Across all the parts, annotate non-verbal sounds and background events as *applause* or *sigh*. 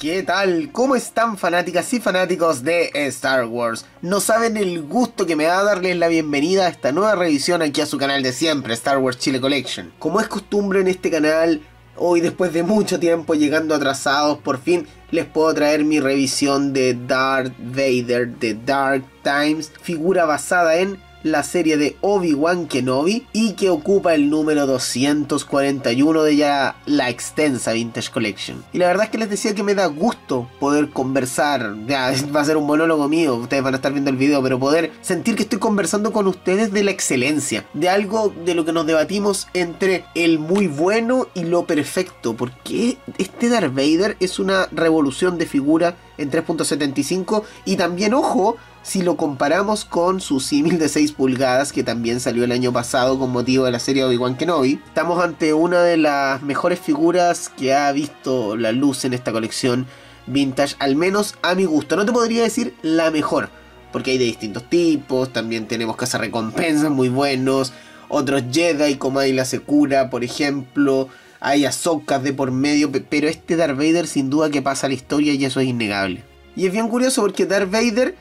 ¿Qué tal? ¿Cómo están fanáticas y fanáticos de Star Wars? No saben el gusto que me da darles la bienvenida a esta nueva revisión aquí a su canal de siempre, Star Wars Chile Collection. Como es costumbre en este canal, hoy después de mucho tiempo llegando atrasados, por fin les puedo traer mi revisión de Darth Vader de Dark Times, figura basada en la serie de Obi-Wan Kenobi y que ocupa el número 241 de ya la extensa Vintage Collection. Y la verdad es que les decía que me da gusto poder conversar, ya *laughs* va a ser un monólogo mío, ustedes van a estar viendo el video, pero poder sentir que estoy conversando con ustedes de la excelencia, de algo de lo que nos debatimos entre el muy bueno y lo perfecto, porque este Darth Vader es una revolución de figura en 3.75 y también ojo si lo comparamos con su símil de 6 pulgadas que también salió el año pasado con motivo de la serie Obi-Wan Kenobi. Estamos ante una de las mejores figuras que ha visto la luz en esta colección vintage, al menos a mi gusto. No te podría decir la mejor, porque hay de distintos tipos, también tenemos recompensas muy buenos, otros Jedi como hay la Secura, por ejemplo, hay Ahsocas de por medio, pero este Darth Vader sin duda que pasa a la historia y eso es innegable. Y es bien curioso porque Darth Vader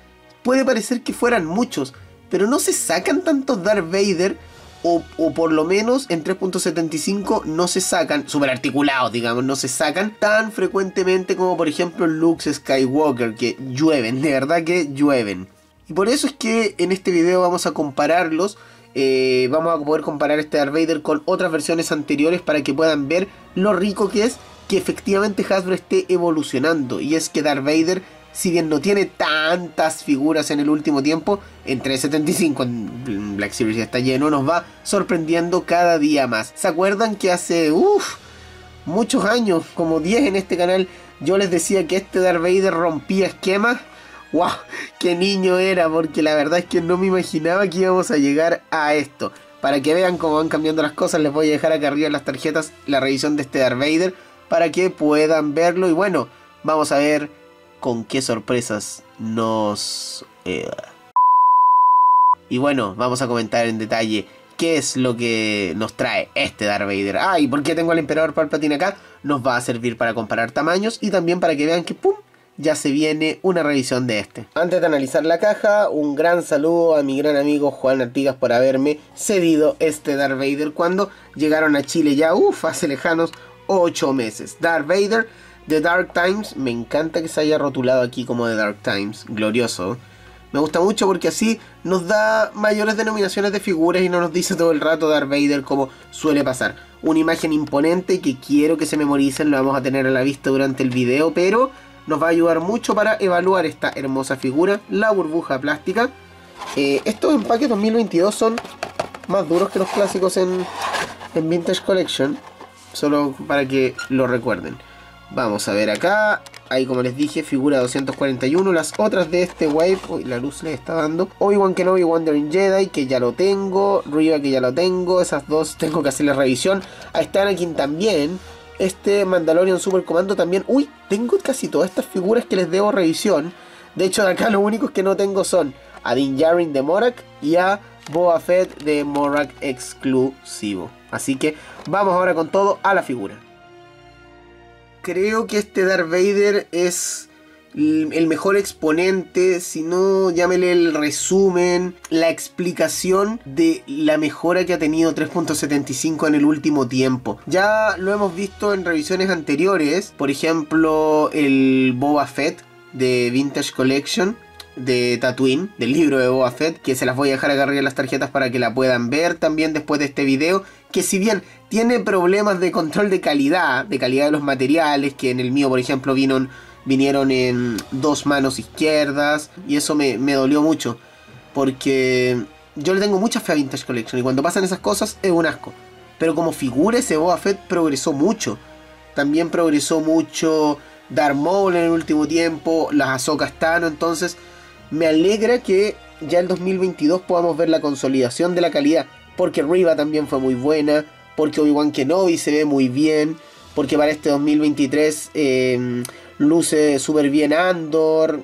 puede parecer que fueran muchos, pero no se sacan tantos Darth Vader, o, por lo menos en 3.75 no se sacan, super articulados digamos, no se sacan tan frecuentemente como por ejemplo Luke Skywalker, que llueven, de verdad que llueven. Y por eso es que en este video vamos a compararlos. Eh, vamos a poder comparar este Darth Vader con otras versiones anteriores para que puedan ver lo rico que es que efectivamente Hasbro esté evolucionando. Y es que Darth Vader si bien no tiene tantas figuras en el último tiempo, en 375 en Black Series ya está lleno, nos va sorprendiendo cada día más. ¿Se acuerdan que hace muchos años, como 10 en este canal, yo les decía que este Darth Vader rompía esquemas? ¡Wow! ¡Qué niño era! Porque la verdad es que no me imaginaba que íbamos a llegar a esto. Para que vean cómo van cambiando las cosas, les voy a dejar acá arriba en las tarjetas la revisión de este Darth Vader para que puedan verlo. Y bueno, vamos a ver con qué sorpresas nos... Eh, y bueno, vamos a comentar en detalle qué es lo que nos trae este Darth Vader. Ah, y por qué tengo al Emperador Palpatine acá. Nos va a servir para comparar tamaños y también para que vean que ¡pum! ya se viene una revisión de este. Antes de analizar la caja, un gran saludo a mi gran amigo Juan Artigas por haberme cedido este Darth Vader cuando llegaron a Chile ya, uff, hace lejanos 8 meses. Darth Vader The Dark Times, me encanta que se haya rotulado aquí como The Dark Times, glorioso. Me gusta mucho porque así nos da mayores denominaciones de figuras y no nos dice todo el rato Darth Vader como suele pasar. Una imagen imponente que quiero que se memoricen, lo vamos a tener a la vista durante el video, pero nos va a ayudar mucho para evaluar esta hermosa figura, la burbuja plástica. Eh, estos empaques 2022 son más duros que los clásicos en, en Vintage Collection, solo para que lo recuerden. Vamos a ver acá. Ahí como les dije, figura 241. Las otras de este wave. Uy, la luz le está dando. Obi-Wan Kenobi Wandering Jedi, que ya lo tengo. Riva, que ya lo tengo. Esas dos *laughs* tengo que hacerle revisión. A Anakin también. Este Mandalorian Super Comando también. Uy, tengo casi todas estas figuras que les debo revisión. De hecho, acá los únicos que no tengo son a Din Djarin de Morak y a Boa Fett de Morak exclusivo. Así que vamos ahora con todo a la figura creo que este Darth Vader es el mejor exponente, si no, llámele el resumen, la explicación de la mejora que ha tenido 3.75 en el último tiempo. Ya lo hemos visto en revisiones anteriores, por ejemplo, el Boba Fett de Vintage Collection de Tatooine, del libro de Boba Fett, que se las voy a dejar acá en las tarjetas para que la puedan ver también después de este video, que si bien tiene problemas de control de calidad, de calidad de los materiales, que en el mío por ejemplo vinieron en dos manos izquierdas, y eso me, me dolió mucho, porque yo le tengo mucha fe a Vintage Collection, y cuando pasan esas cosas es un asco. Pero como figura ese Boba Fett progresó mucho. También progresó mucho Darth Maul en el último tiempo, las Ahsoka Tano, entonces me alegra que ya el 2022 podamos ver la consolidación de la calidad. Porque Riva también fue muy buena. Porque Obi-Wan Kenobi se ve muy bien. Porque para este 2023 em, luce súper bien Andor.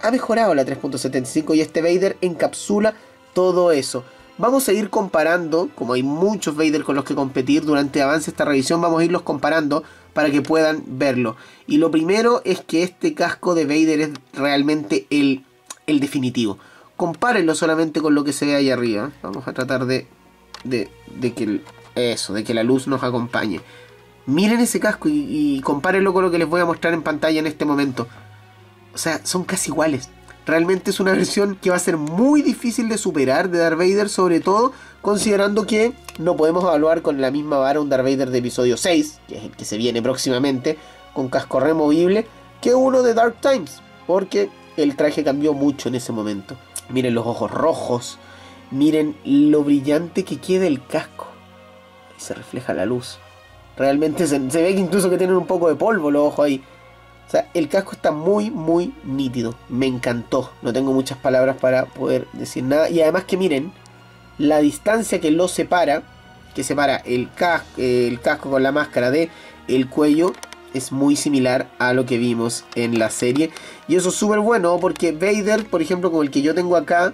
Ha mejorado la 3.75 y este Vader encapsula todo eso. Vamos a ir comparando, como hay muchos Vader con los que competir durante avance esta revisión, vamos a irlos comparando para que puedan verlo. Y lo primero es que este casco de Vader es realmente el, el definitivo. Compárenlo solamente con lo que se ve ahí arriba. Vamos a tratar de, de, de que eso, de que la luz nos acompañe. Miren ese casco y, y compárenlo con lo que les voy a mostrar en pantalla en este momento. O sea, son casi iguales. Realmente es una *laughs* versión que va a ser muy difícil de superar de Darth Vader, sobre todo considerando que no podemos evaluar con la misma vara un Darth Vader de episodio 6, que es el que se viene próximamente, con casco removible, que uno de Dark Times, porque el traje cambió mucho en ese momento. Miren los ojos rojos, miren lo brillante que queda el casco. Se refleja la luz. Realmente se, ve que incluso que tienen un poco de polvo los ojos ahí. O sea, el casco está muy, muy nítido. Me encantó. No tengo muchas palabras para poder decir nada. Y además que miren, la distancia que lo separa, que separa el el casco con la máscara de el cuello, es muy similar a lo que vimos en la serie. Y eso es súper bueno porque Vader, por ejemplo, como el que yo tengo acá,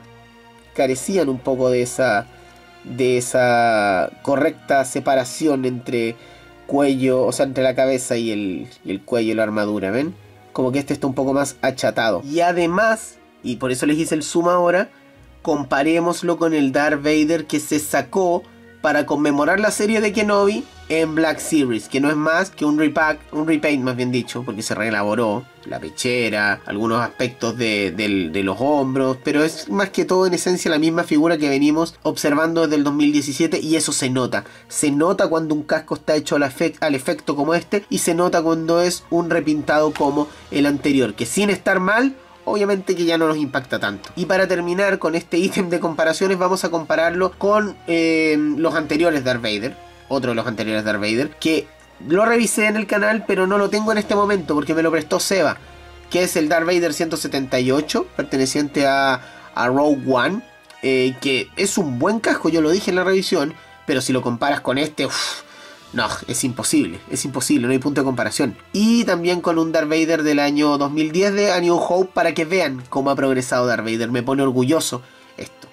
carecían un poco de esa, de esa correcta separación entre cuello, o sea, entre la cabeza y el, el cuello y la armadura, ¿ven? Como que este está un poco más achatado. Y además, y por eso les hice el zoom ahora, comparémoslo con el Darth Vader que se sacó para conmemorar la serie de Kenobi en Black Series, que no es más que un repack, un repaint más bien dicho, porque se reelaboró la pechera, algunos aspectos de, los hombros, pero es más que todo en esencia la misma figura que venimos observando desde el 2017 y eso se nota. Se nota cuando un casco está hecho al, al efecto como este y se nota cuando es un repintado como el anterior, que sin estar mal obviamente que ya no nos impacta tanto. Y para terminar con este ítem de comparaciones vamos a compararlo con eh, los anteriores Darth Vader, otro de los anteriores Darth Vader, que lo revisé en el canal pero no lo tengo en este momento porque me lo prestó Seba, que es el Darth Vader 178, perteneciente a, a Rogue One, eh, que es un buen casco, yo lo dije en la revisión, pero si lo comparas con este... Uff, no, es imposible, es imposible, no hay punto de comparación. Y también con un Darth Vader del año 2010 de A New Hope para que vean cómo ha progresado Darth Vader. Me pone orgulloso esto.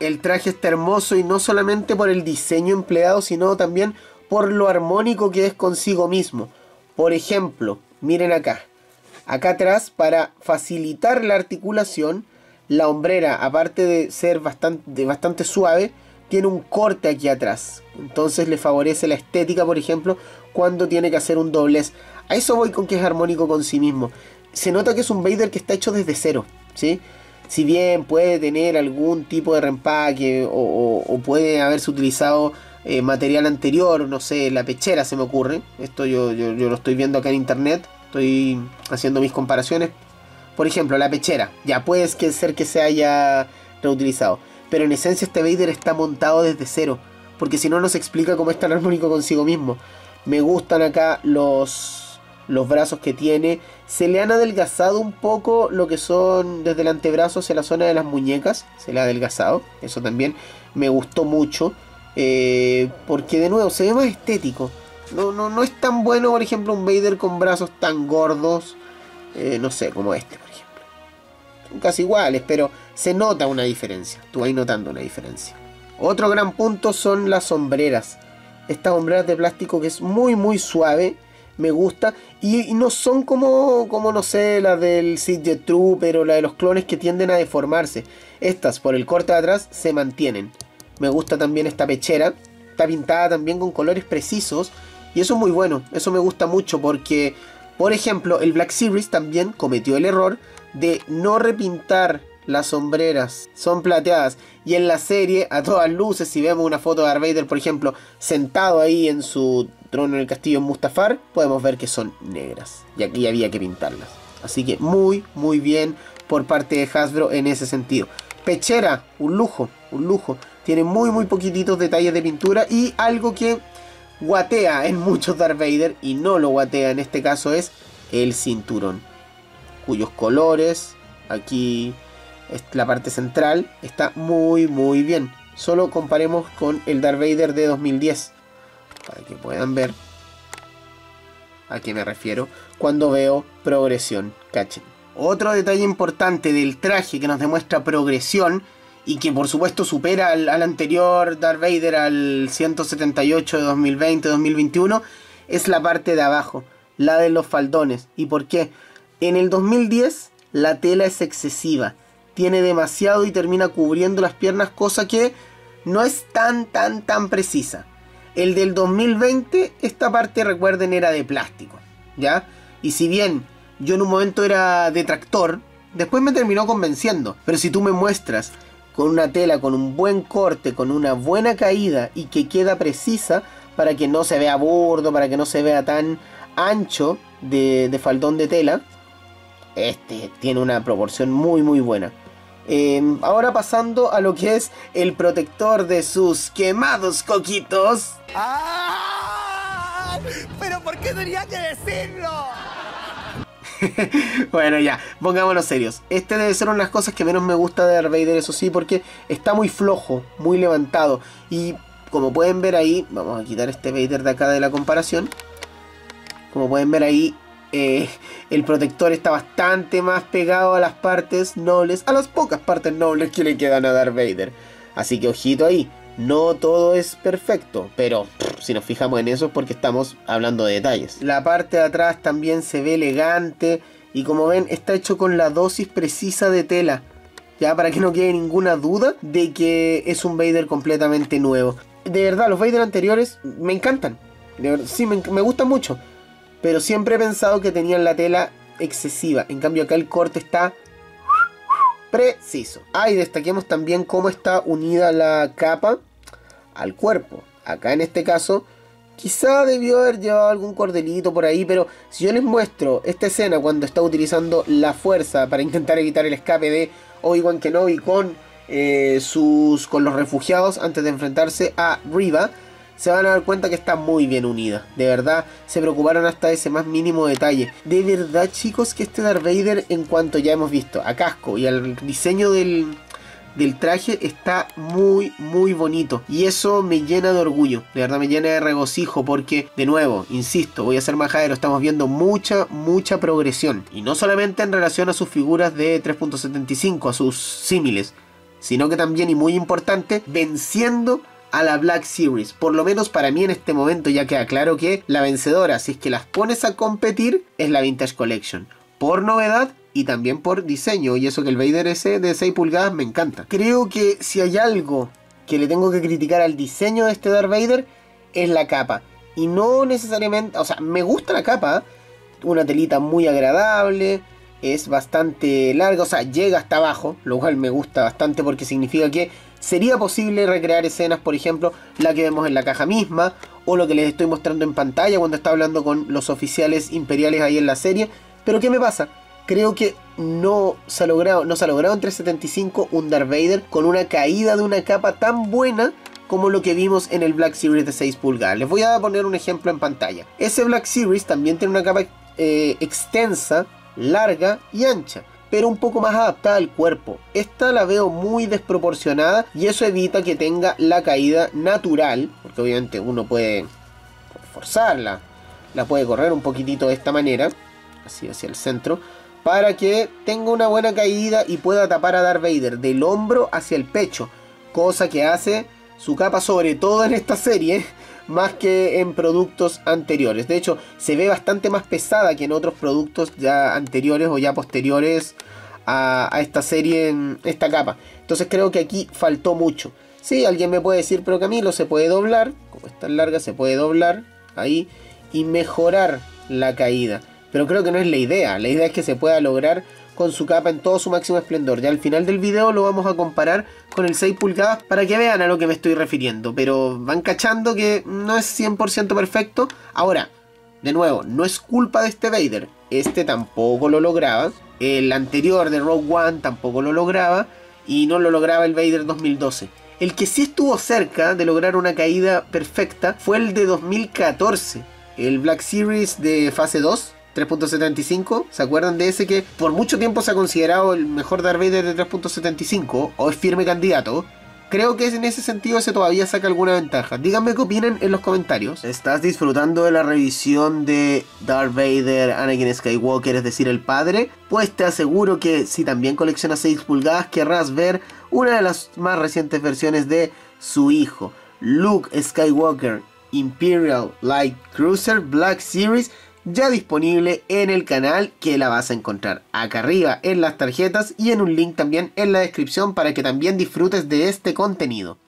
El traje está hermoso y no solamente por el diseño empleado, sino también por lo armónico que es consigo mismo. Por ejemplo, miren acá. Acá atrás, para facilitar la articulación, la hombrera, aparte de ser bastante, bastante suave, tiene un corte aquí atrás. Entonces le favorece la estética, por ejemplo, cuando tiene que hacer un doblez. A eso voy con que es armónico con sí mismo. Se nota que es un Vader que está hecho desde cero, ¿sí? Si bien puede tener algún tipo de reempaque o, o, puede haberse utilizado eh, material anterior, no sé, la pechera se me ocurre. Esto yo, yo lo estoy viendo acá en internet, estoy haciendo mis comparaciones. Por ejemplo, la pechera, ya puede ser que se haya reutilizado pero en esencia este Vader está montado desde cero, porque si no nos explica cómo es tan armónico consigo mismo. Me gustan acá los, los brazos que tiene, se le han adelgazado un poco lo que son desde el antebrazo hacia la zona de las muñecas, se le ha adelgazado, eso también me gustó mucho, eh, porque de nuevo se ve más estético. No, no, no es tan bueno, por ejemplo, un Vader con brazos tan gordos, eh, no sé, como este. Casi iguales, pero se nota una diferencia. Tú vas notando una diferencia. Otro gran punto son las sombreras. Estas sombreras de plástico que es muy muy suave. Me gusta. Y, no son como, como, no sé, las del Sith Trooper o la de los clones que tienden a deformarse. Estas, por el corte de atrás, se mantienen. Me gusta también esta pechera. Está pintada también con colores precisos. Y eso es muy bueno. Eso me gusta mucho porque, por ejemplo, el Black Series también cometió el error de no repintar las sombreras son plateadas. Y en la serie, a todas luces, si vemos una foto de Darth Vader, por ejemplo, sentado ahí en su trono en el castillo en Mustafar, podemos ver que son negras. Y aquí había que pintarlas. Así que muy, muy bien por parte de Hasbro en ese sentido. Pechera, un lujo, un lujo. Tiene muy, muy poquititos detalles de pintura y algo que guatea en muchos Darth Vader y no lo guatea en este caso es el cinturón. Cuyos colores, aquí la parte central está muy muy bien. Solo comparemos con el Darth Vader de 2010. Para que puedan ver a qué me refiero cuando veo progresión. Cachen. Otro detalle importante del traje que nos demuestra progresión y que por supuesto supera al, anterior Darth Vader, al 178 de 2020-2021, es la parte de abajo, la de los faldones. ¿Y por qué? En el 2010 la tela es excesiva, tiene demasiado y termina cubriendo las piernas, cosa que no es tan, tan, tan precisa. El del 2020, esta parte recuerden era de plástico, ¿ya? Y si bien yo en un momento era detractor, después me terminó convenciendo. Pero si tú me muestras con una tela con un buen corte, con una buena caída y que queda precisa para que no se vea burdo, para que no se vea tan ancho de, de faldón de tela, este tiene una proporción muy muy buena. Em, ahora pasando a lo que es el protector de sus quemados coquitos. ¡Ah! ¿Pero por qué tenía que decirlo? *laughs* bueno, ya, pongámonos serios. Este debe ser una de las cosas que menos me gusta de Darth Vader, eso sí, porque está muy flojo, muy levantado. Y como pueden ver ahí, vamos a quitar este Vader de acá de la comparación. Como pueden ver ahí, eh, el protector está bastante más pegado a las partes nobles, a las pocas partes nobles que le quedan a Darth Vader. Así que ojito ahí, no todo es perfecto, pero si nos fijamos en eso es porque estamos hablando de detalles. La parte de atrás también se ve elegante y como ven está hecho con la dosis precisa de tela. Ya para que no quede ninguna duda de que es un Vader completamente nuevo. De verdad, los Vader anteriores me encantan. sí, me, me gustan mucho pero siempre he pensado que tenían la tela excesiva. En cambio acá el corte está preciso. Ah, y destaquemos también cómo está unida la capa al cuerpo. Acá en este caso, quizá debió haber llevado algún cordelito por ahí, pero si yo les muestro esta escena cuando está utilizando la fuerza para intentar evitar el escape de Obi-Wan Kenobi con, eh, sus, con los refugiados antes de enfrentarse a Riva, se van a dar cuenta que está muy bien unida. De verdad, se preocuparon hasta ese más mínimo detalle. De verdad, chicos, que este Darth Vader, en cuanto ya hemos visto a casco y al diseño del, del traje está muy muy bonito y eso me llena de orgullo, de verdad me llena de regocijo porque de nuevo, insisto, voy a ser majadero, estamos viendo mucha mucha progresión y no solamente en relación a sus figuras de 3.75, a sus símiles, sino que también y muy importante, venciendo a la Black Series. Por lo menos para mí en este momento ya queda claro que la vencedora, si es que las pones a competir, es la Vintage Collection. Por novedad y también por diseño. Y eso que el Vader ese de 6 pulgadas me encanta. Creo que si hay algo que le tengo que criticar al diseño de este Darth Vader es la capa. Y no necesariamente, o sea, me gusta la capa. Una telita muy agradable es bastante larga, o sea, llega hasta abajo, lo cual me gusta bastante porque significa que sería posible recrear escenas, por ejemplo, la que vemos en la caja misma, o lo que les estoy mostrando en pantalla cuando está hablando con los oficiales imperiales ahí en la serie. Pero ¿qué me pasa? Creo que no se ha logrado, no se ha logrado en 375 un Darth Vader con una caída de una capa tan buena como lo que vimos en el Black Series de 6 pulgadas. Les voy a poner un ejemplo en pantalla. Ese Black Series también tiene una capa eh, extensa larga y ancha, pero un poco más adaptada al cuerpo. Esta la veo muy desproporcionada y eso evita que tenga la caída natural, porque obviamente uno puede forzarla, la puede correr un poquitito de esta manera, así hacia el centro, para que tenga una buena caída y pueda tapar a Darth Vader del hombro hacia el pecho, cosa que hace su capa sobre todo en esta serie más que en productos anteriores. De hecho, se ve bastante más pesada que en otros productos ya anteriores o ya posteriores a, esta serie en esta capa. Entonces creo que aquí faltó mucho. Sí, alguien me puede decir, pero Camilo, se puede doblar, como es tan larga, se puede doblar ahí y mejorar la caída. Pero creo que no es la idea. La idea es que se pueda lograr con su capa en todo su máximo esplendor. Ya al final del video lo vamos a comparar con el 6 pulgadas para que vean a lo que me estoy refiriendo. Pero van cachando que no es 100% perfecto. Ahora, de nuevo, no es culpa de este Vader. Este tampoco lo lograba. El anterior de Rogue One tampoco lo lograba. Y no lo lograba el Vader 2012. El que sí estuvo cerca de lograr una caída perfecta fue el de 2014. El Black Series de fase 2 3.75, ¿se acuerdan de ese que por mucho tiempo se ha considerado el mejor Darth Vader de 3.75 o es firme candidato? Creo que en ese sentido ese todavía saca alguna ventaja. Díganme qué opinan en los comentarios. ¿Estás disfrutando de la revisión de Darth Vader, Anakin Skywalker, es decir, el padre? Pues te aseguro que si también coleccionas 6 pulgadas querrás ver una de las más recientes versiones de su hijo, Luke Skywalker Imperial Light Cruiser Black Series, ya disponible en el canal que la vas a encontrar acá arriba en las tarjetas y en un link también en la descripción para que también disfrutes de este contenido.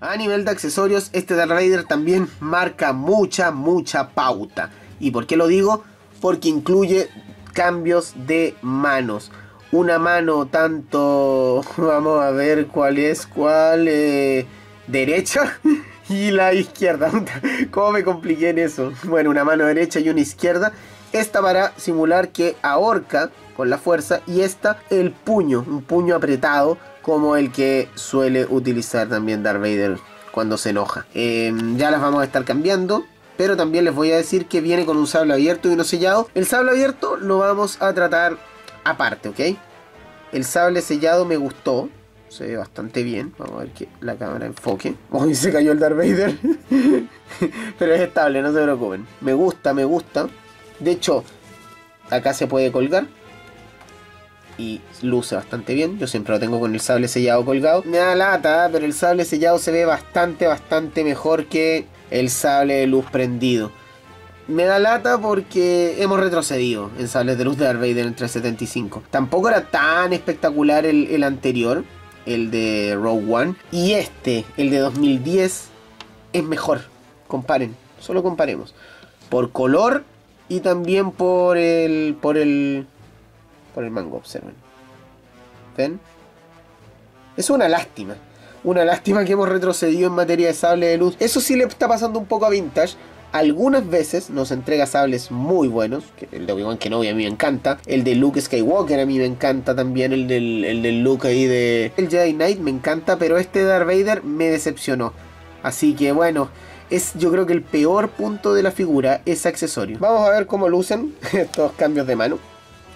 A nivel de accesorios, este Darth Vader también marca mucha, mucha pauta. ¿Y por qué lo digo? Porque incluye cambios de manos. Una mano tanto... *laughs* Vamos a ver cuál es, cuál... Eh, derecha *laughs* y la izquierda. *laughs* ¿Cómo me compliqué en eso? Bueno, una mano derecha y una izquierda. Esta para simular que ahorca con la fuerza y esta el puño, un puño apretado como el que suele utilizar también Darth Vader cuando se enoja. Em, ya las vamos a estar cambiando. Pero también les voy a decir que viene con un sable abierto y uno sellado. El sable abierto lo vamos a tratar aparte, ¿ok? El sable sellado me gustó. Se ve bastante bien. Vamos a ver que la cámara enfoque. *laughs* Uy, se cayó el Darth Vader. *laughs* Pero es estable, no se preocupen. Me gusta, me gusta. De hecho, acá se puede colgar y luce bastante bien. Yo siempre lo tengo con el sable sellado colgado. Me da lata, pero el sable sellado se ve bastante, bastante mejor que el sable de luz prendido. Me da lata porque hemos retrocedido en sables de luz de Darth Vader en 375. Tampoco era tan espectacular el, el anterior, el de Rogue One. Y este, el de 2010, es mejor. Comparen, solo comparemos. Por color y también por el, por el, por el mango, observen. ¿Ven? Es una lástima. Una lástima que hemos retrocedido en materia de sable de luz. Eso sí le está pasando un poco a Vintage. Algunas veces nos entrega sables muy buenos. El de Obi-Wan Kenobi a mí me encanta. El de Luke Skywalker a mí me encanta también. El del, el del Luke ahí de... El Jedi Knight me encanta. Pero este Darth Vader me decepcionó. Así que bueno, es yo creo que el peor punto de la figura es accesorio. Vamos a ver cómo lucen *laughs* estos cambios de mano.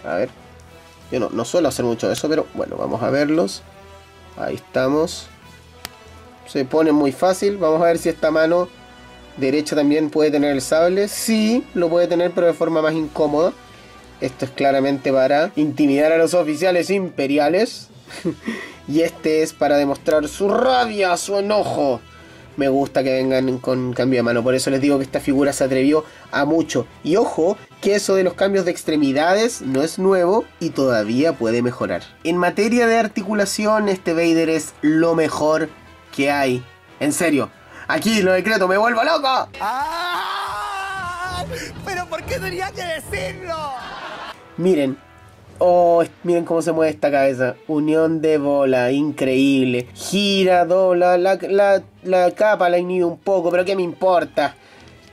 A ver. Yo no, no suelo hacer mucho de eso, pero bueno, vamos a verlos. Ahí estamos. Se pone muy fácil. Vamos a ver si esta mano derecha también puede tener el sable. Sí, lo puede tener, pero de forma más incómoda. Esto es claramente para intimidar a los oficiales imperiales. *laughs* y este es para demostrar su rabia, su enojo me gusta que vengan con cambio de mano. Por eso les digo que esta figura se atrevió a mucho. Y ojo, que eso de los cambios de extremidades no es nuevo y todavía puede mejorar. En materia de articulación, este Vader es lo mejor que hay. En serio, aquí lo decreto, me vuelvo loco. ¡Ah! ¿Pero por qué tenía que decirlo? Miren, Oh, miren cómo se mueve esta cabeza. Unión de bola, increíble. Gira, dobla, la, la, la capa la inhibe un poco, pero ¿qué me importa?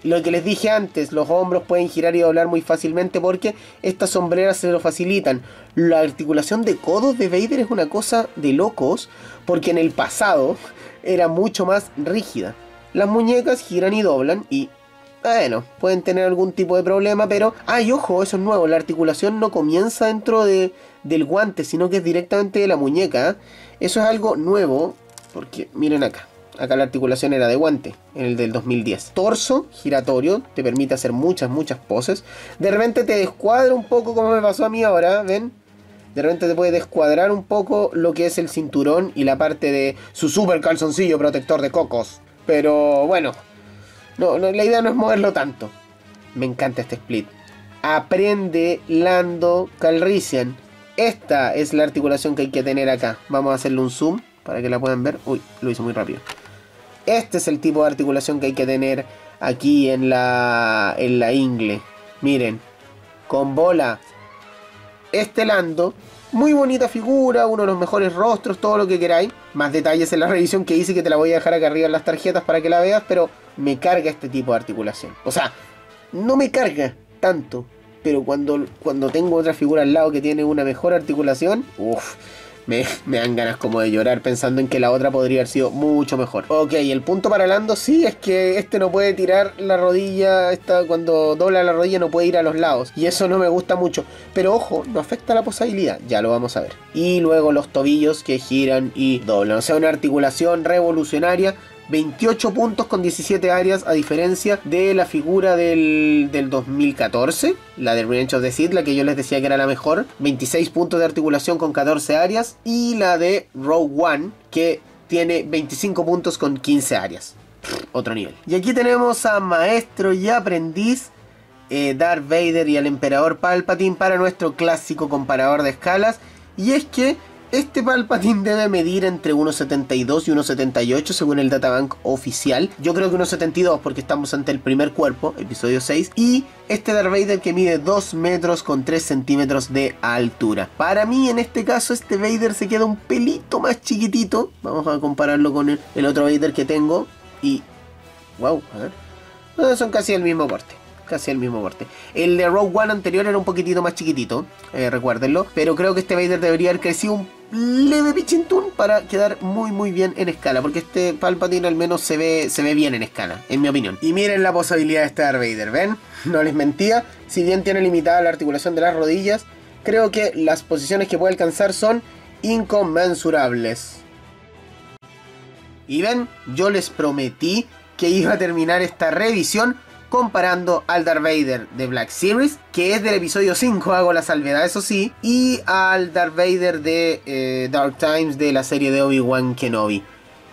Lo que les dije antes, los hombros pueden girar y doblar muy fácilmente porque estas sombreras se lo facilitan. La articulación de codos de Vader es una cosa de locos porque en el pasado era mucho más rígida. Las muñecas giran y doblan y bueno, pueden tener algún tipo de problema, pero... ¡Ay, ojo! Eso es nuevo. La articulación no comienza dentro de, del guante, sino que es directamente de la muñeca. Eso es algo nuevo, porque miren acá. Acá la articulación era de guante, en el del 2010. Torso giratorio, te permite hacer muchas, muchas poses. De repente te descuadra un poco como me pasó a mí ahora, ¿ven? De repente te puede descuadrar un poco lo que es el cinturón y la parte de su super calzoncillo protector de cocos. Pero bueno, no, la idea no es moverlo tanto. Me encanta este split. Aprende Lando Calrissian. Esta es la articulación que hay que tener acá. Vamos a hacerle un zoom para que la puedan ver. Uy, lo hizo muy rápido. Este es el tipo de articulación que hay que tener aquí en la, en la ingle. Miren, con bola. Este Lando, muy bonita figura, uno de los mejores rostros, todo lo que queráis. Más detalles en la revisión que hice que te la voy a dejar acá arriba en las tarjetas para que la veas, pero me carga este tipo de articulación. O sea, no me carga tanto, pero cuando, cuando tengo otra figura al lado que tiene una mejor articulación, uff, me, dan ganas como de llorar pensando en que la otra podría haber sido mucho mejor. Ok, el punto para Lando sí es que este no puede tirar la rodilla, esta, cuando dobla la rodilla no puede ir a los lados. Y eso no me gusta mucho. Pero ojo, no afecta la posibilidad, ya lo vamos a ver. Y luego los tobillos que giran y doblan. O sea, una articulación revolucionaria 28 puntos con 17 áreas, a diferencia de la figura del, del 2014, la de Revenge of the Sith, la que yo les decía que era la mejor, 26 puntos de articulación con 14 áreas, y la de Rogue One, que tiene 25 puntos con 15 áreas. Otro nivel. Y aquí tenemos a Maestro y Aprendiz, eh, Darth Vader y al Emperador Palpatine para nuestro clásico comparador de escalas. Y es que este Palpatine debe medir entre 1,72 y 1,78 según el databank oficial. Yo creo que 1,72 porque estamos ante el primer cuerpo, episodio 6. Y este Darth Vader que mide 2 metros con 3 centímetros de altura. Para mí en este caso este Vader se queda un pelito más chiquitito. Vamos a compararlo con el, otro Vader que tengo. Y... Wow, a ver. Son casi el mismo porte casi el mismo porte. El de Rogue One anterior era un poquitito más chiquitito, eh, recuérdenlo, pero creo que este Vader debería haber crecido un leve pichintún para quedar muy muy bien en escala, porque este Palpatine al menos se ve, se ve bien en escala, en mi opinión. Y miren la posibilidad de este Darth Vader, ¿ven? *laughs* No les mentía, si bien tiene limitada la articulación de las rodillas, creo que las posiciones que puede alcanzar son inconmensurables. Y ven, yo les prometí que iba a terminar esta revisión comparando al Darth Vader de Black Series, que es del episodio 5, *laughs* hago la salvedad, eso sí, y al Darth Vader de eh, Dark Times de la serie de Obi-Wan Kenobi.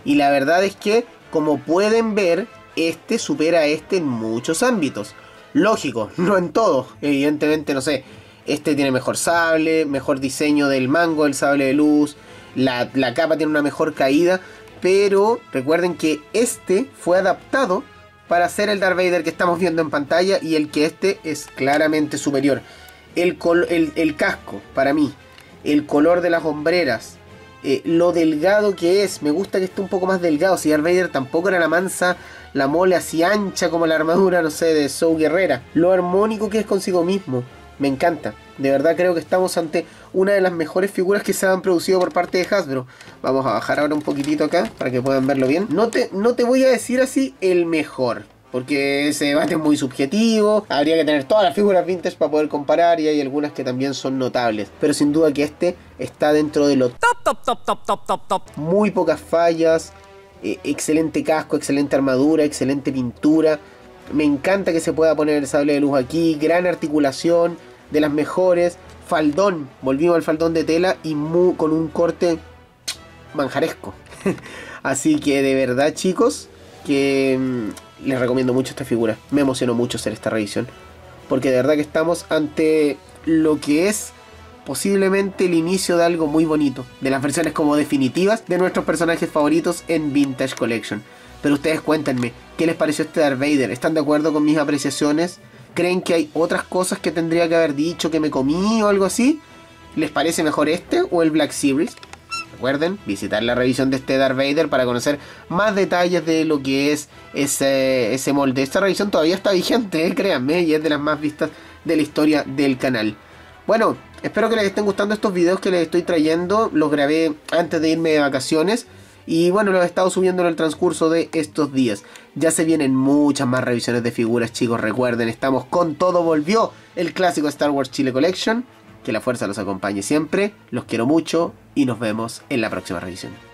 Y la verdad es que, como pueden ver, este supera a este en muchos ámbitos. Lógico, *laughs* no en todo, evidentemente, no sé. Este tiene mejor sable, mejor diseño del mango del sable de luz, la, la capa tiene una mejor caída, pero recuerden que este fue adaptado para ser el Darth Vader que estamos viendo en pantalla y el que este es claramente superior. El, el, casco, para mí, el color de las hombreras, eh, lo delgado que es, me gusta que esté un poco más delgado. Si Darth Vader tampoco era la mansa, la mole así ancha como la armadura, no sé, de Soul Guerrera. Lo armónico que es consigo mismo, me encanta. De verdad creo que estamos ante una de las mejores figuras que se han producido por parte de Hasbro. Vamos a bajar ahora un poquitito acá para que puedan verlo bien. No te, no te voy a decir así el mejor. Porque ese debate es muy subjetivo. Habría que tener todas las figuras vintage para poder comparar. Y hay algunas que también son notables. Pero sin duda que este está dentro de lo top, top, top, top, top, top, top. Muy pocas fallas. Eh, excelente casco, excelente armadura, excelente pintura. Me encanta que se pueda poner el sable de luz aquí. Gran articulación de las mejores. Faldón, volvimos al faldón de tela y con un corte manjaresco. *laughs* Así que de verdad chicos, que mm, les recomiendo mucho esta figura. Me emocionó mucho hacer esta revisión. Porque de verdad que estamos ante lo que es posiblemente el inicio de algo muy bonito. De las versiones como definitivas de nuestros personajes favoritos en Vintage Collection. Pero ustedes cuéntenme, ¿qué les pareció este Darth Vader? ¿Están de acuerdo con mis apreciaciones? Creen que hay otras cosas que tendría que haber dicho que me comí o algo así, ¿les parece mejor este o el Black Series? Recuerden visitar la revisión de este Darth Vader para conocer más detalles de lo que es ese, ese molde. Esta revisión todavía está vigente, eh, *laughs* créanme, y es de las más vistas de la historia del canal. Bueno, espero que les estén gustando estos videos que les estoy trayendo. Los grabé antes de irme de vacaciones. Y bueno, lo he estado subiendo en el transcurso de estos días. Ya se vienen muchas más revisiones de figuras, chicos. Recuerden, estamos con todo. Volvió el clásico Star Wars Chile Collection. Que la fuerza los acompañe siempre. Los quiero mucho y nos vemos en la próxima revisión.